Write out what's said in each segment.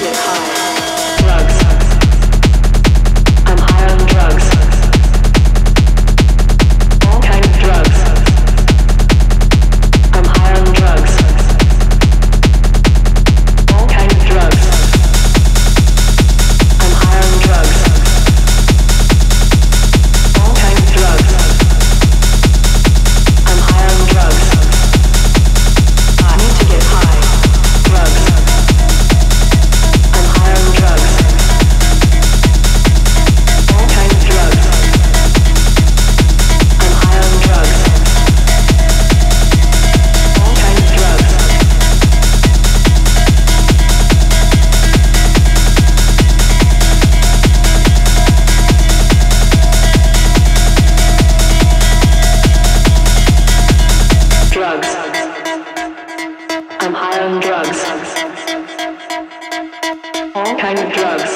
健康 on drugs. All kind of drugs.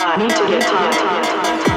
I need to get high.